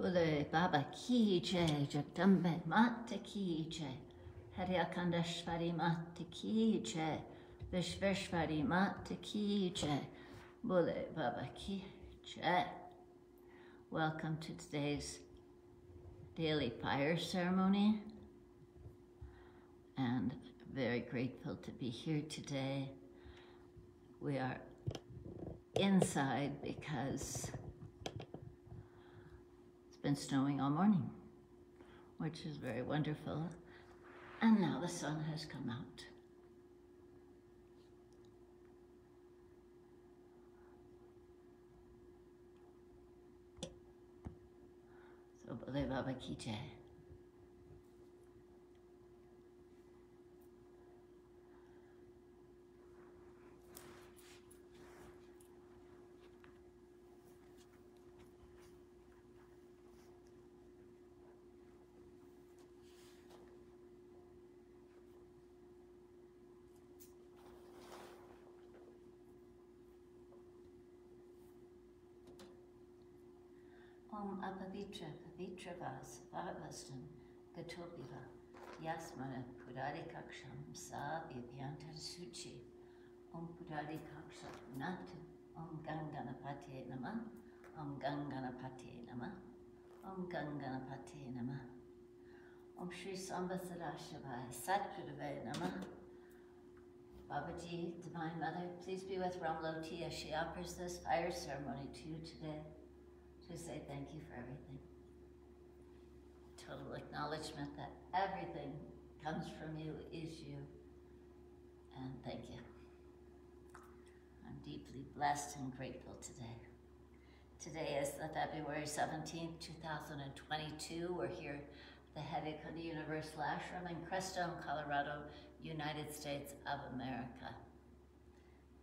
Bule Baba Ki Jai Jagdambe Mata Ki Jai Haryakandashvari Mata Ki Jai Vishveshvari Mata Ki Jai Bule Baba Ki Jai Welcome to today's daily fire ceremony and very grateful to be here today. We are inside because been snowing all morning, which is very wonderful. And now the sun has come out. So Bole Baba Ki. Om Apavitra Pavitra Vas Bhavastam Gatopiva Yasmana Purari Kaksham Sa Vibhyantar Suchi Om Purari Kaksha Natu Om Ganganapate Nama Om Ganganapate Nama Om Ganganapate Nama Om Shri Sambhasadashivaya Satguruvaya Nama Babaji, Divine Mother, please be with Ramloti as she offers this fire ceremony to you today to say thank you for everything. Total acknowledgement that everything comes from you, is you, and thank you. I'm deeply blessed and grateful today. Today is the February 17th, 2022. We're here at the the Universal Ashram in Crestone, Colorado, United States of America.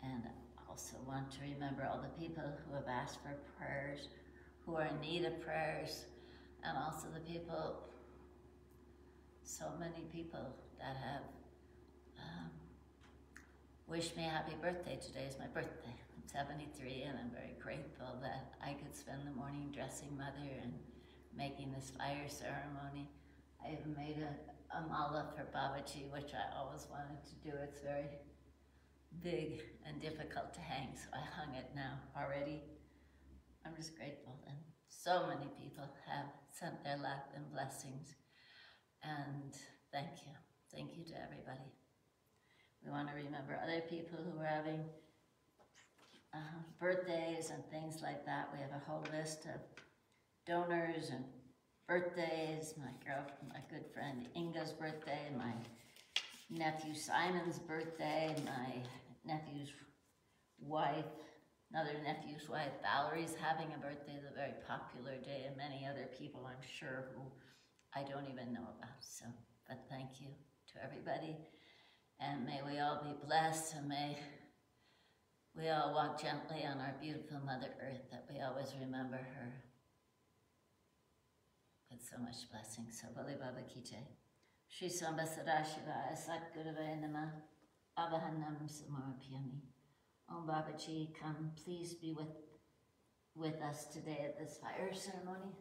And I also want to remember all the people who have asked for prayers who are in need of prayers, and also the people, so many people that have um, wished me a happy birthday. Today is my birthday. I'm 73, and I'm very grateful that I could spend the morning dressing mother and making this fire ceremony. I even made a, a mala for Babaji, which I always wanted to do. It's very big and difficult to hang, so I hung it now already. I'm just grateful. And so many people have sent their love and blessings. And thank you. Thank you to everybody. We want to remember other people who are having uh, birthdays and things like that. We have a whole list of donors and birthdays. My girl, my good friend Inga's birthday, my nephew Simon's birthday, my nephew's wife, another nephew's wife, Valerie's having a birthday, the very popular day, and many other people I'm sure who I don't even know about. So, but thank you to everybody. And may we all be blessed and may we all walk gently on our beautiful Mother Earth, that we always remember her with so much blessing. So, Bali Baba Kite. Shri Samba Sadashivaya Satguruvaya Nama Avahanam Samarpyami. Oh, Om Babaji, come please be with, with us today at this fire ceremony.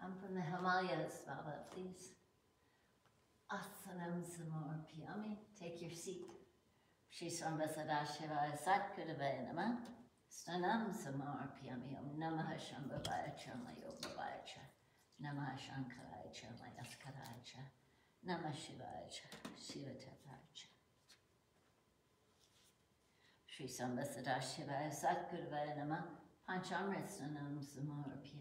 Come from the Himalayas, Baba, please. Asanam Samarpyami. Take your seat. Shri Samba Sadashivaya Satguruvaya Nama. Stanam Samarpyami. Om Namaha Shambhavaya Charmayogavaya Cha. Namah Shankaraya Cha Mayaskaraya Cha. Namah Shivaya Cha. Shivatapaya Cha.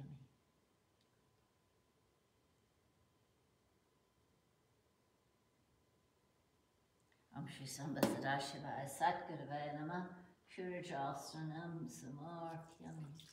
Shri Samba Sadashivaya Satguruvaya Nama Panchamritsanam Samarpyami.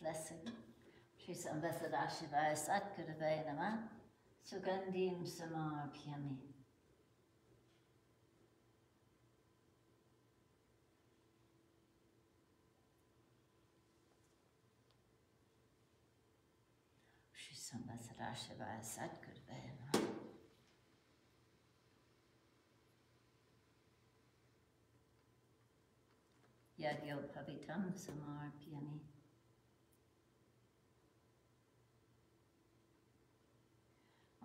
Blessing. Shri Sambasada Shivaya Satgurave Nama. Sugandim Samarpyami. Shri Sambasada Shivaya Satgurave Nama. Yagyo Pavitam Samarpyami.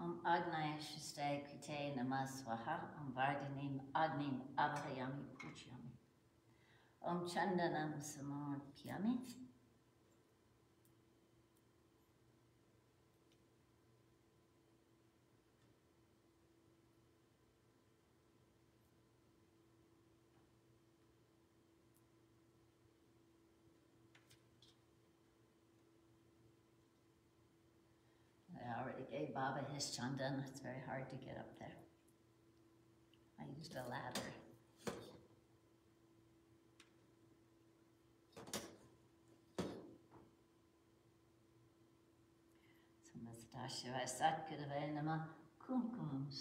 Om Agnaya Shiste Krite Namaswaha Om Vardinim Agnim Abhayami Pujyami. Om Chandanam Samarpyami. I already gave Baba his chandan. It's very hard to get up there. I used a ladder. Samastashiva Satkudave Nama Kumkum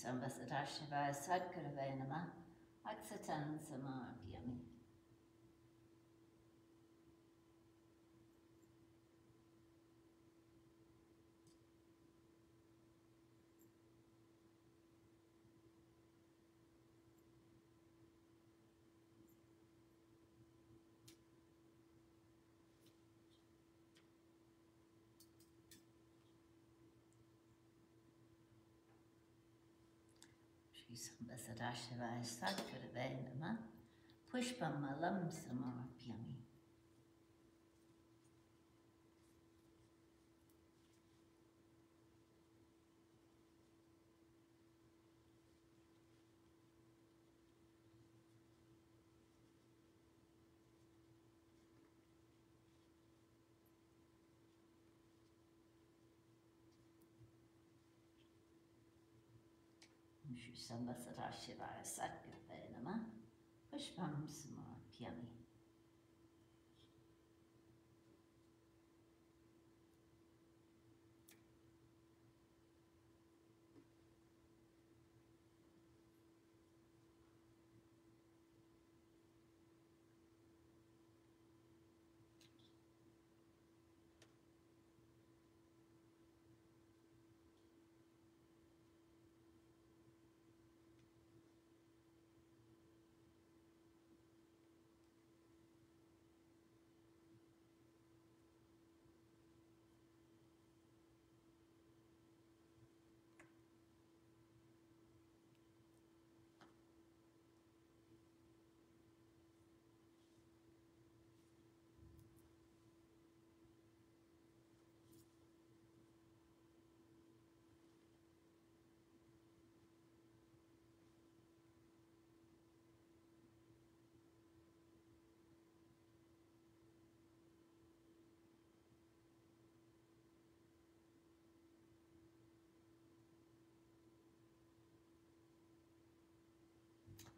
Samarpyami. Shri Sambasadashivaya Sadgurave Nama Aksatan Samarpyami. يسمى 17 سكر بينما pushpa malam samar pyami. şu sen basar aşıra sarkıp dayanama. Hoş ben misin o piyanoyu?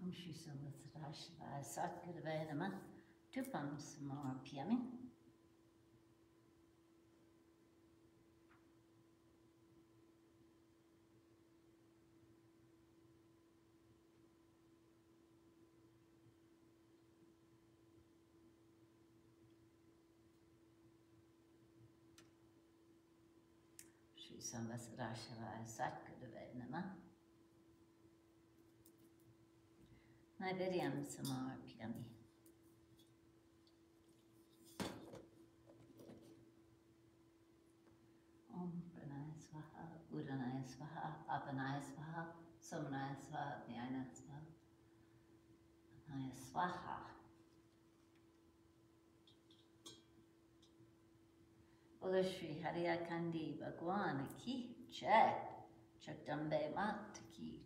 Nama Pushpam Samarpyami. Om Shri Sambasadashivaya Sadgurave Nama Tupam Samarpyami. Shri Sambasadashivaya Nama Naivedyam Samarpyami. Om Pranaya Swaha, Udanaya Swaha, Apanaya Swaha, Somanaya Swaha, Swaha, Swaha. Shri Hariya Kandi Bhagwan Ki Jai, Chakdambe Mat Ki.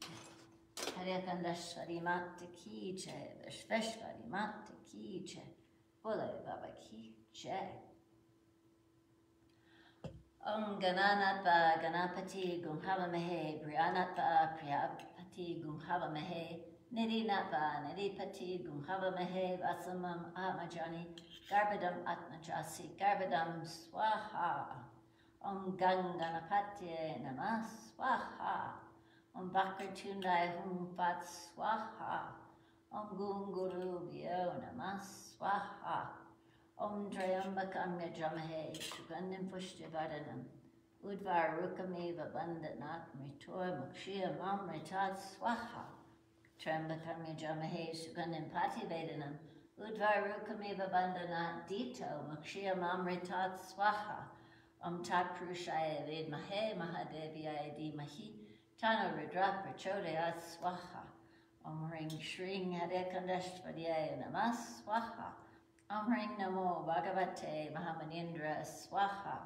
Haryakandashwari Mata Ki Jai, Vishveshwari Mata Ki Jai, Bole Baba Ki Jai. Om Gananatva Ganapati Gumhavamahe, Briyanatva Priyapati Gumhavamahe, Nidinatva Nidipati Gumhavamahe, Vasamam Atmajani, Garbadam Atmajasi, Garbadam Swaha. Om Ganganapatye Namah Swaha. Om Vakartundai Hum Fat Swaha. Om Gunguru Vyo Namah Swaha. Om Trayambakam Yajamahe Sugandhim Pushtivardhanam Udvar Rukameva Bandhanat Mritor Mokshia Mamritat Swaha Trambakam Yajamahe Sugandhim Pativedanam Udvar Rukameva Bandhanat Dito Mokshia Mamritat Swaha Om Tat Purushaya Vedmahe Mahadevyaya Dimahi Tana Rudra Prachodayat Swaha Om Ring Shring Hare Kandashtvadhyaya Namah Swaha Om Ring Namo Bhagavate Mahamanindra Swaha.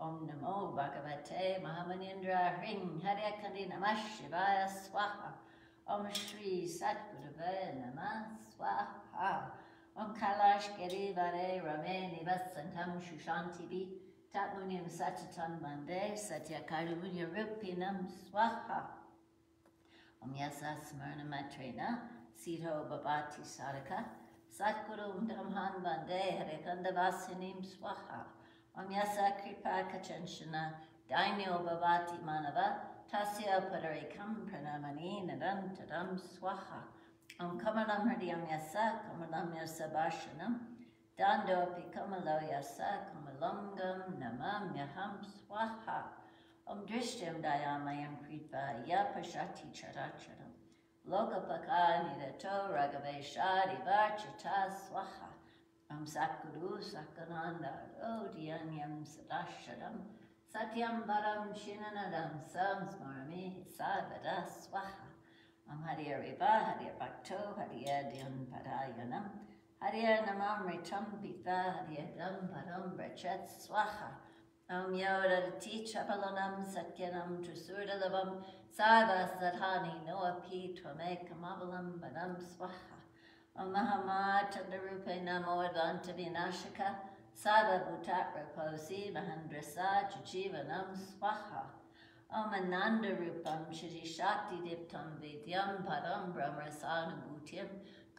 Om Namo Bhagavate Mahamanindra Ring Hare Kandi Namah Shivaya Swaha. Om Shri Satgurave Namah Swaha. Om Kailash Giri Vare Rame Nivasantam Shushanti Bi Tatmunim Satatan Mande Satya Karumunya Rupinam Swaha. Om Yasa Matrena Sito Babati Sadaka Satguru Dhamman Bande Harekanda Vasinim Swaha Om Yasa Kripa Kachanshana Daimyo Bhavati Manava Tasya Padarikam Pranamani Nadam Tadam Swaha Om Kamalam Hridiyam Yasa Kamalam Yasa Bharshanam Dando Api Kamalo Yasa Namam Yaham Swaha. Om Drishtyam Dayamayam Kripa Yapashati Characharam. Lokapaka Nidato Ragaveshari Vachita Swaha. Om Sakuru Sakananda Rodhyanyam Sadashadam Satyam Varam Shinanadam Samsmarami Swaha. Om Hariya Riva Hariya Bhakto Dhyam Parayanam Hariya Namam Ritam Pitha Hariya Dam Param Brachet Swaha. Om Yoradati Chapalanam Satyanam Trasurdalavam Sarva Sadhani Noapi Tvame Kamavalam Banam Swaha. Om Mahama Chandarupe Namo Advanta Vinashaka Sarva Bhutat Raposi Mahandrasa Chichivanam Swaha. Om Ananda Rupam Shri Diptam Vidyam Param Brahmasana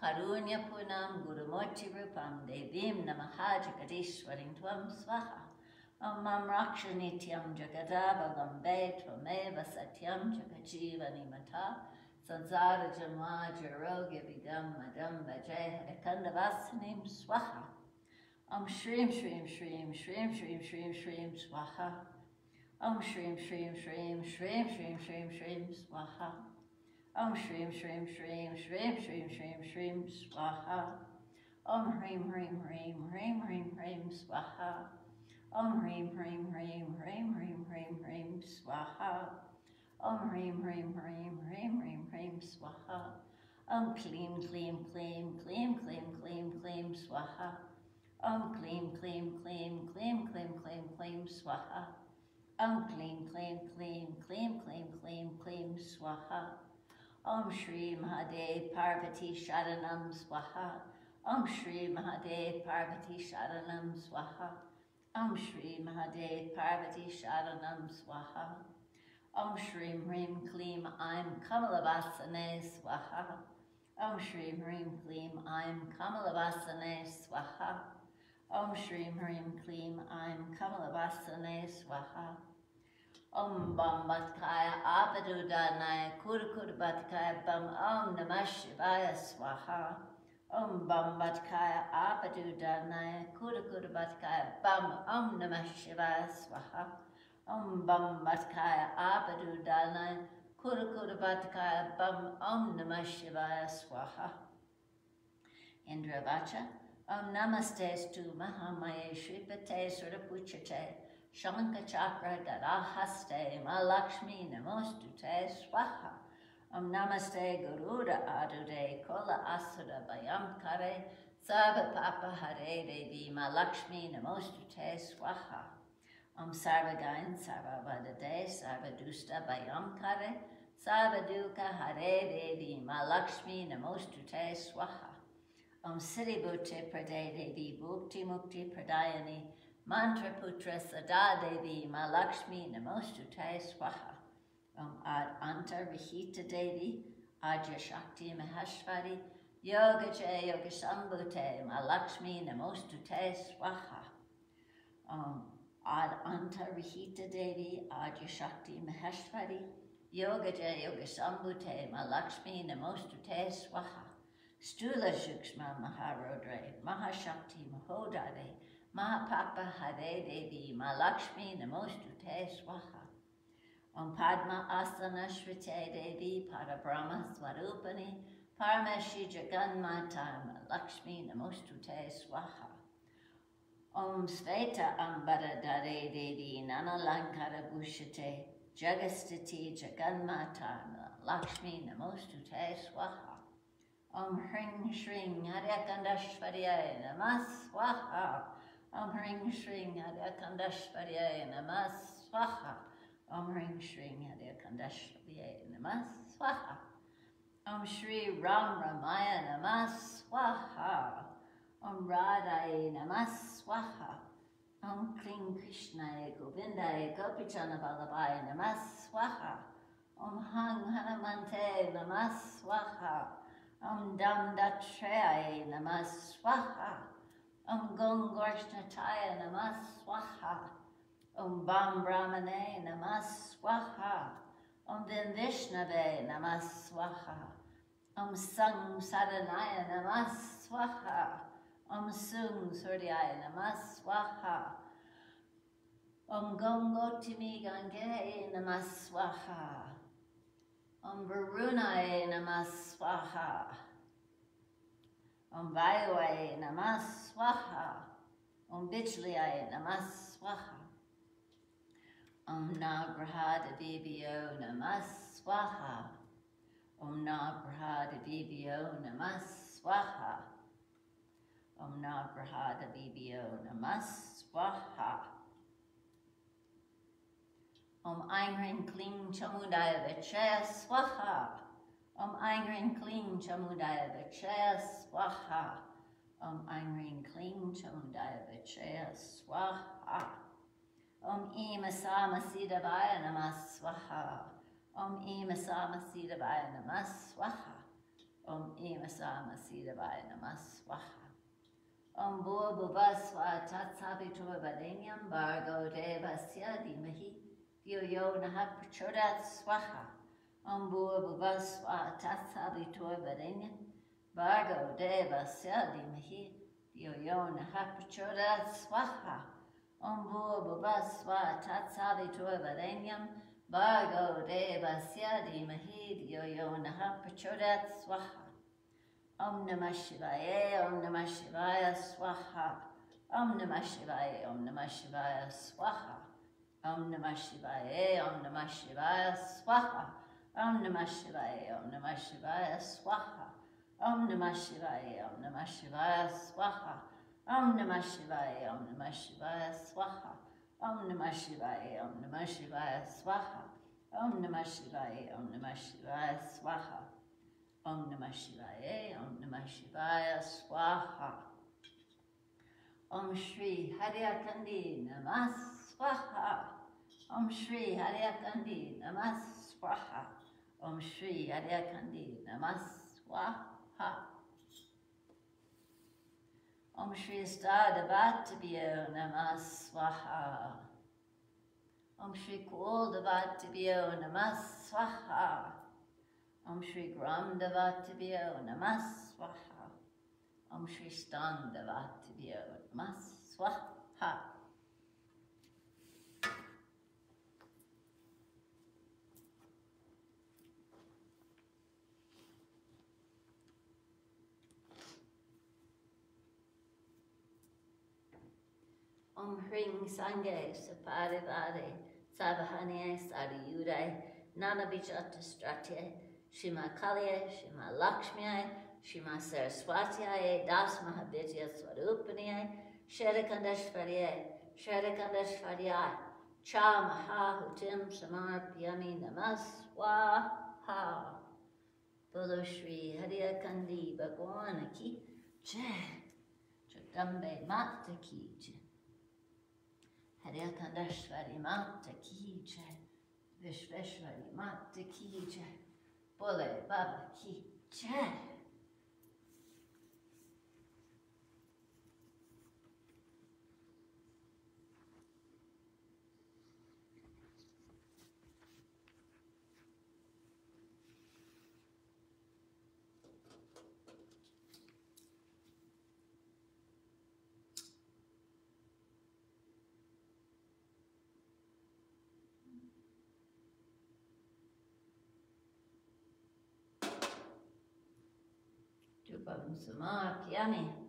Karunya Punam Gurumurti Rupam Devim Namaha Jagadishwaring Tvam Swaha Om Mam Raksha Nityam Jagadava Lambe Tvameva Satyam Jagajivani Mata Sansara Janma Jarogya Vidam Madam Vajay Harakanda Vasanim Swaha Om Shrim Shrim Shrim Shrim Shrim Shrim Shrim Swaha Om Shrim Shrim Shrim Shrim Shrim Shrim Shrim Swaha Om Shrim Shrim Shrim Shrim Shrim Shrim Shrim Swaha Om Hrim Hrim Hrim Hrim Hrim Hrim Swaha Om Hrim Hrim Hrim Hrim Hrim Hrim Hrim Swaha Om Hrim Hrim Hrim Hrim Hrim Hrim Swaha Om Klim Klim Klim Klim Klim Klim Klim Swaha Om Klim Klim Klim Klim Klim Klim Klim Swaha Om Klim Klim Klim Klim Klim Klim Klim Swaha Om Shri Mahadev Parvati Sharanam Swaha. Om Shri Mahadev Parvati Sharanam Swaha. Om Shri Mahadev Parvati Sharanam Swaha. Om Shri Hrim Klim Aim Kamalavasane Swaha. Om Shri Hrim Klim Aim Kamalavasane Swaha. Om Shri Hrim Klim Aim Kamalavasane Swaha Om Bam Batkaya Abadu Danaya Kurukur Batkaya Bam Om Namah Shivaya Swaha. Om Bam Batkaya Abadu Danaya Kurukur Batkaya Bam Om Namah Shivaya Swaha. Om Bam Batkaya Abadu Danaya Kurukur Batkaya Bam Om Namah Shivaya Swaha. Indra Vacha Om Namaste Stu Mahamaye Shripate Surapuchate Shanka Chakra Darahaste Malakshmi Namostute Swaha. Om Namaste Garuda Adude Kola Asura Bayam Kare Sarva Papa Hare Devi Malakshmi Namostute Swaha. Om Sarva Gain Sarva Vadade Sarva Dusta Bayam Kare Sarvaduka Hare Devi Ma Lakshmi Namostute Swaha. Om Siddhi Prade Devi Bhukti Mukti Pradayani Mantra Putra Sada Devi Ma Lakshmi Namostute Swaha. Om Ad Anta Rihita Devi Adya Shakti Mahashvari Yoga Jaya Yoga Sambhute Ma Lakshmi Namostute Swaha. Om Ad Anta Rihita Devi Adya Shakti Maheshwari Yoga Jaya Yoga Sambhute Ma Lakshmi Namostute Swaha. Stula Shukshma Maharodre Mahashakti Mahodare Mahapapa Hare Devi Ma Lakshmi Namostute Swaha. Om Padma Asana Shrite Devi Parabrahma Swarupani Paramashi Jaganmata Ma Lakshmi Namostute Swaha. Om Sveta Ambara Dare Devi Nanalankara Bhushate Jagastiti Jaganmata Lakshmi Namostute Swaha. Om Hring Shring Haryakandashvarya Namah Swaha Om Hring Shring Haryakandashvarya Namah Swaha Om Hring Shring Haryakandashvarya Namah Swaha Om Shri Ram Ramaya Namah Swaha Om Radhaye Namah Swaha. Om Kling Krishnaya Govindaye Gopichana Vallabhaya Namah Swaha. Om Hang Hanamante Namah Swaha. Om Dam Datrayaye Namah Swaha. Om Gongorshnathaya Namah Swaha. Om Bam Brahmane Namah Swaha. Om Vim Vishnave Namah Swaha. Om Sang Saranaya Namah Swaha. Om Sung Suryaya Namah. Om Gongotimi Gange Namah. Om Varunaya Namah. Om Vayuaya Namah. Om Bijliyaya Namah. Om Nagrahada Vibhyo Namah Swaha. Om Nagrahada Vibhyo Namah Swaha. Om Nagrahada Vibhyo Namah Swaha. Om Aingrin Kling Chamudaya Vichaya Swaha. Um, Om Aingrin Kling Chamudaya Vichaya Swaha. Om um, Aingrin Kling Chamudaya Vichaya Swaha. Om um, Imasama Siddhavaya Namah Swaha. Om Imasama Siddhavaya Namah Swaha. Om Imasama Siddhavaya Namah Swaha. Om Bhur Bhuvaswa Tatsavitur Varenyam Bargo Devasya Dhimahi Dhiyo Yo Naha Prachodat Swaha Amboa Bubaswa Tathari Torbarene, Bhargav Deva Syadi Mahi, Yoyona Hapachoda Swaha, Amboa Bubaswa Tathari Torbarenyam, Bhargav Deva Syadi Mahi, Yoyona Hapachoda Swaha. Om Namah Shivaya, Om Namah Shivaya Swaha, Om Namah Shivaya, Om Namah Shivaya Swaha, Om Namah Shivaya, Om Namah Shivaya Swaha. Om Namah Shivaya, Om Namah Shivaya, Swaha. Om Namah Shivaya, Om Namah Shivaya, Swaha. Om Namah Shivaya, Om Namah Shivaya, Swaha. Om Namah Shivaya, Om Namah Shivaya, Swaha. Om Namah Shivaya, Om Namah Shivaya, Swaha. Om Namah Shivaya, Om Namah Shivaya, Swaha. Om Shri Haidakhandi Namah Swaha. Om Shri Haidakhandi Namah Swaha. Om Shri Haidakhandi Namah Swaha. Om Shri Stadavattabhyo Namah Swaha. Om Shri Kuldavattabhyo Namah Swaha. Om Shri Gramdavattabhyo Namah Swaha. Om Shri Standavattabhyo Namah Swaha. Om Hring Sange Saparivare Savahane Sariyurai Nanabijata Stratye Shima Kalye Shima Lakshmiye Shima Saraswatiye Das Mahabhidya Swarupaniye Shedakandashvarye Shedakandashvarya Cha Mahahutim Samarpyami Namaswaha ha. Bolo Shri Hariya Kandi Bhagwan Ki Jai. Jagdambe Mata Ki Jai. حریت دشت وری من تکیجه وش وش وری من تکیجه بله بابا کیجه Balanço Mach, amém.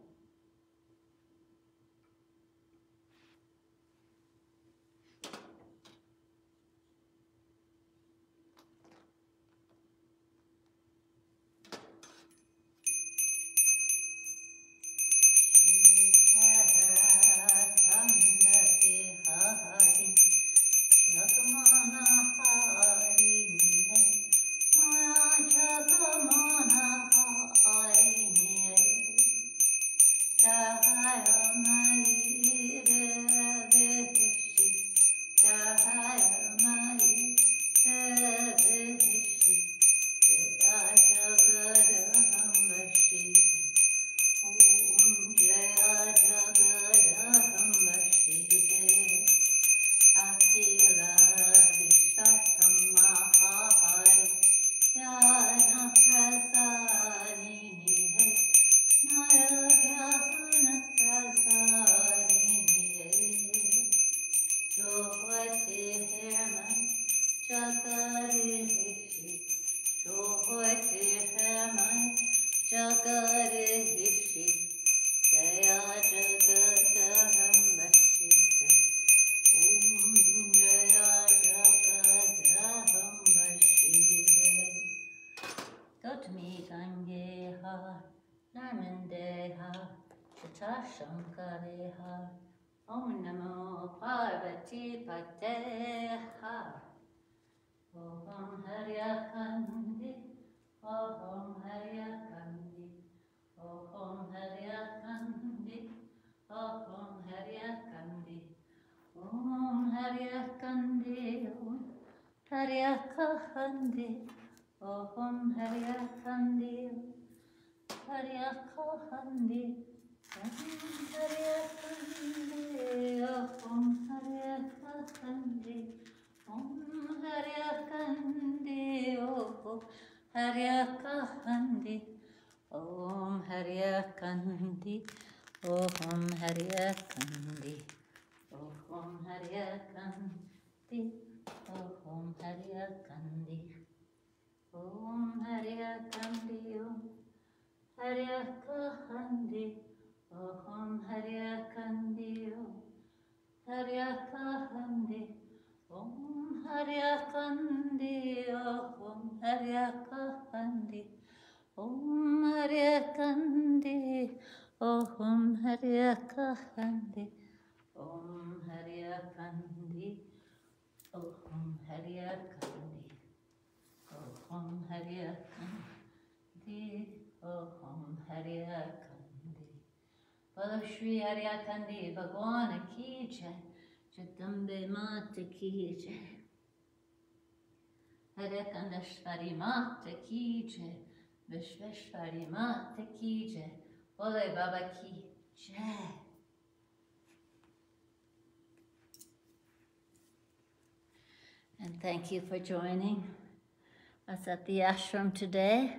her yakahandı Ohon her yakahandı Her yakahandı Her yakahandı Ohon her Om her yakahandı Ohon her yakahandı Om her yakahandı Ohom her yakahandı Om Om Haidakhandi Om Haidakhandi Om Haidakhandi Om Haidakhandi Om Haidakhandi Om Haidakhandi Om Haidakhandi Om Haidakhandi Om Haidakhandi Om Haidakhandi Om Haidakhandi तो हरियर हरियर हरियर बोलो श्री हरिया भगवान की जय जगदम्बे मात की जय हरे मात की जय विश्वेश्वरी मात की जय बोले बाबा की जय And thank you for joining us at the ashram today.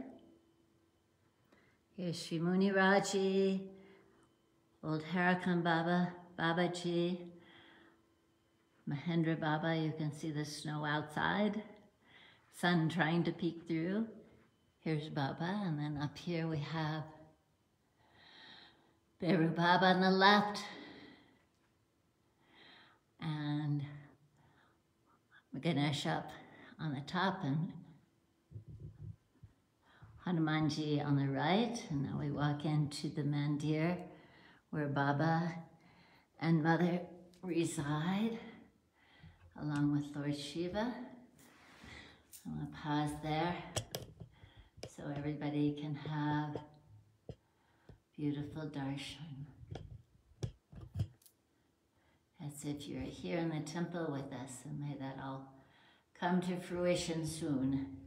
Here's Sri Muni Raji, Old Haidakhan Baba, Babaji, Mahendra Baba. You can see the snow outside, sun trying to peek through. Here's Baba, and then up here we have Beru Baba on the left, and Ganesh up on the top, and Hanumanji on the right. And now we walk into the mandir where Baba and Mother reside, along with Lord Shiva. I'm going to pause there so everybody can have beautiful darshan. As if you're here in the temple with us, and may that all come to fruition soon.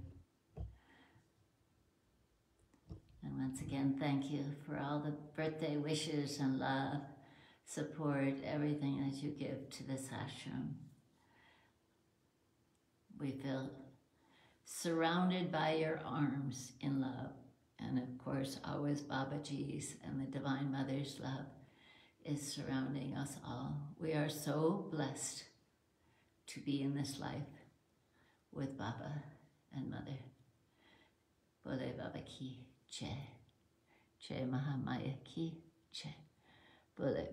And once again, thank you for all the birthday wishes and love, support, everything that you give to this ashram. We feel surrounded by your arms in love. And of course, always Babaji's and the Divine Mother's love is surrounding us all. We are so blessed to be in this life with Baba and Mother. Bole Baba Ki Che. Che Mahamaya Ki Che. Bole